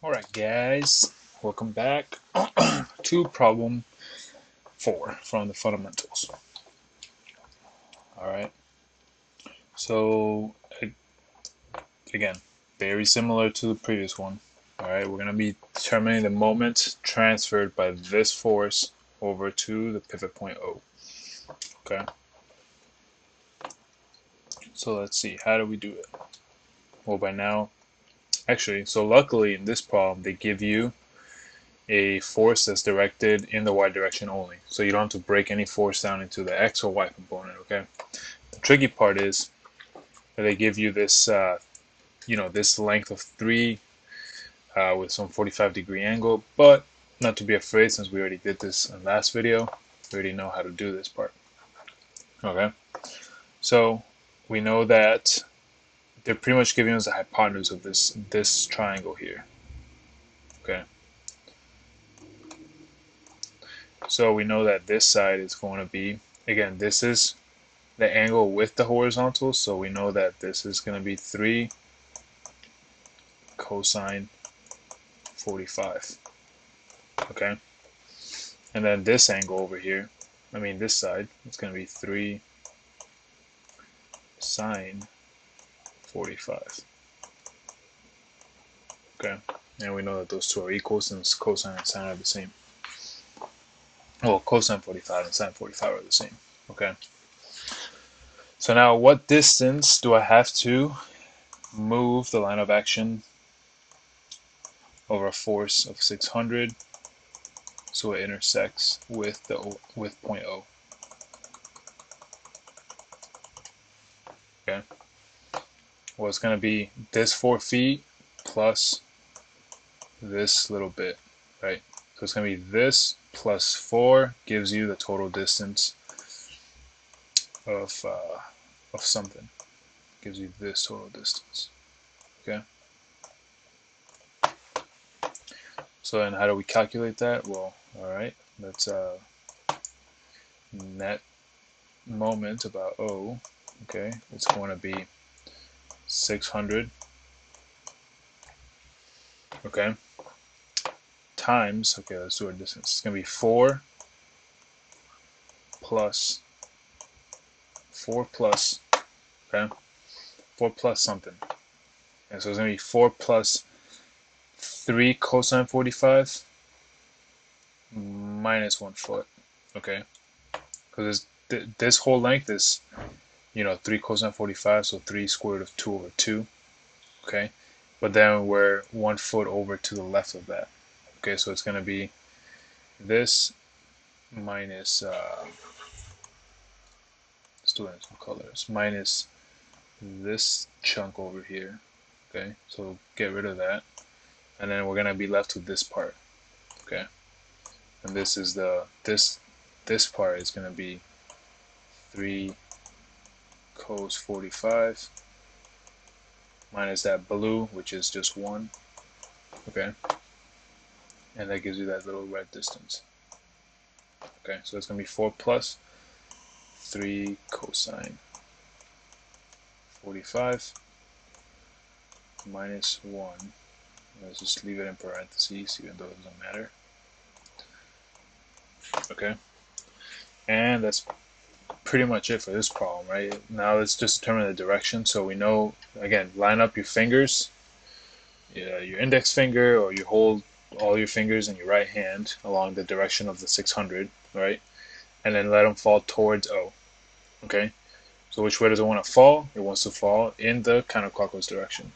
Alright guys, welcome back to problem 4 from the fundamentals. Alright, so again, very similar to the previous one. Alright, we're going to be determining the moment transferred by this force over to the pivot point O. Okay, so let's see, how do we do it? Well, by now Actually, so luckily in this problem, they give you a force that's directed in the y direction only. So you don't have to break any force down into the x or y component, okay? The tricky part is that they give you this, uh, you know, this length of 3 uh, with some 45 degree angle, but not to be afraid since we already did this in last video, we already know how to do this part. Okay, so we know that they're pretty much giving us the hypotenuse of this this triangle here. Okay. So we know that this side is going to be, again, this is the angle with the horizontal, so we know that this is going to be 3 cosine 45. Okay? And then this angle over here, I mean this side, it's going to be 3 sine 45. Okay, and we know that those two are equal since cosine and sine are the same. Well, cosine 45 and sine 45 are the same. Okay. So now what distance do I have to move the line of action over a force of 600 so it intersects with the with point O. Okay well it's going to be this 4 feet plus this little bit, right? So it's going to be this plus 4 gives you the total distance of, uh, of something. Gives you this total distance, okay? So then how do we calculate that? Well, alright, that's uh, net moment about O, okay? It's going to be 600 okay. Times okay let's do a distance. It's gonna be 4 plus 4 plus okay? 4 plus something. And so it's gonna be 4 plus 3 cosine 45 minus 1 foot okay? Because this whole length is you know, 3 cosine 45, so 3 square root of 2 over 2, okay? But then we're one foot over to the left of that, okay? So it's going to be this minus, uh, in some colors, minus this chunk over here, okay? So get rid of that. And then we're going to be left with this part, okay? And this is the, this, this part is going to be 3 cos 45 minus that blue which is just 1 okay. And that gives you that little red distance. Okay so it's going to be 4 plus 3 cosine. 45 minus 1 let's just leave it in parentheses even though it doesn't matter. Okay. And that's pretty much it for this problem, right? Now let's just determine the direction. So we know, again, line up your fingers, your index finger, or you hold all your fingers in your right hand along the direction of the 600, right? And then let them fall towards O, okay? So which way does it want to fall? It wants to fall in the counterclockwise direction.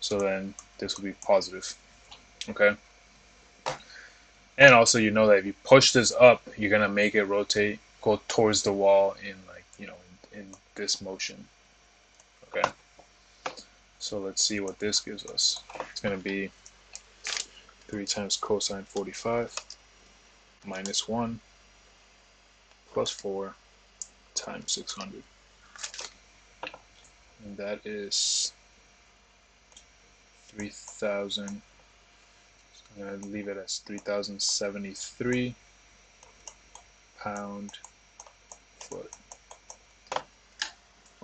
So then this will be positive, okay? And also you know that if you push this up, you're going to make it rotate go towards the wall in like you know in, in this motion. Okay. So let's see what this gives us. It's going to be 3 times cosine 45 minus 1 plus 4 times 600 and that is 3000 I'm going to leave it as 3073 pound foot.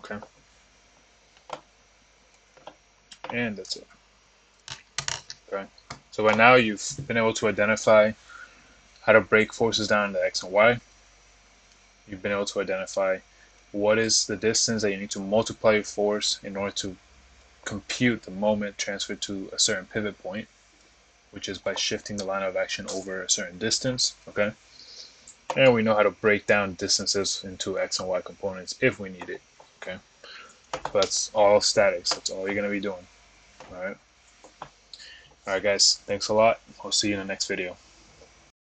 Okay. And that's it. Okay. So by now you've been able to identify how to break forces down into x and y. You've been able to identify what is the distance that you need to multiply your force in order to compute the moment transferred to a certain pivot point, which is by shifting the line of action over a certain distance, okay? And we know how to break down distances into x and y components if we need it, okay? that's all statics. That's all you're going to be doing, all right? All right, guys, thanks a lot. I'll see you in the next video.